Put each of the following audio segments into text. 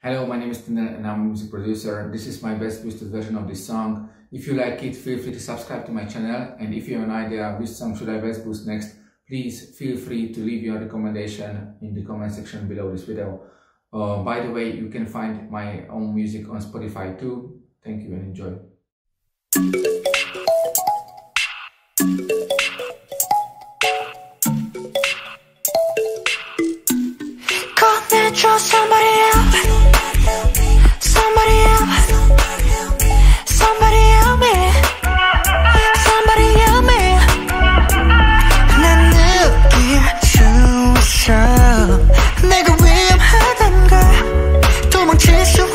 Hello, my name is TintheL and I'm a music producer. This is my best boosted version of this song. If you like it, feel free to subscribe to my channel and if you have an idea which song should I best boost next, please feel free to leave your recommendation in the comment section below this video. Uh, by the way, you can find my own music on Spotify too. Thank you and enjoy. Call me, draw somebody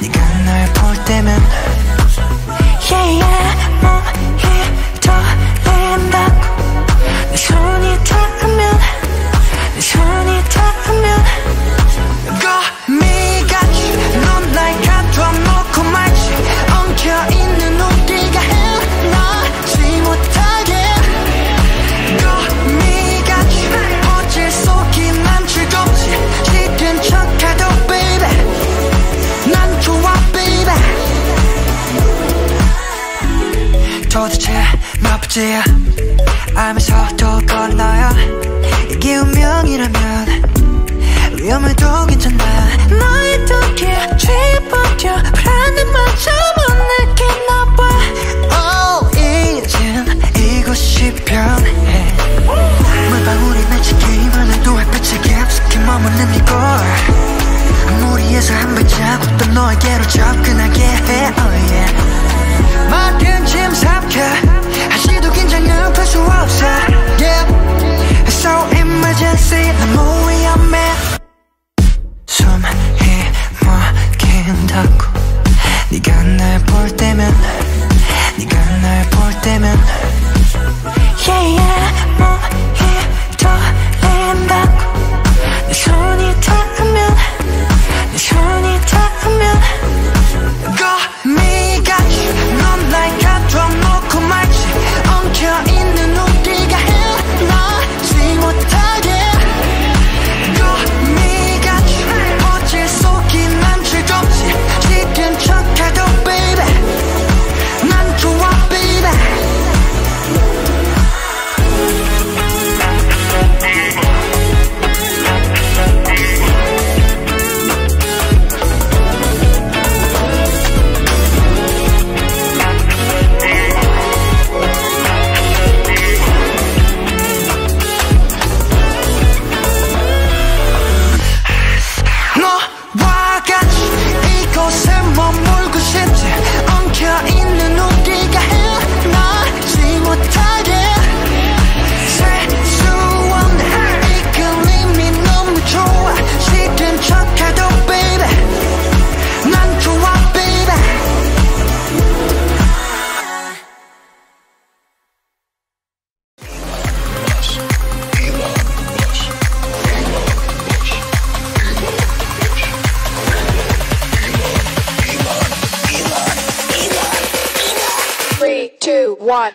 네가 날 볼 때면 Yeah yeah 도대체 몇 번째야 알면서도 걸러요 이게 운명이라면 날 볼 때면 Yeah yeah One.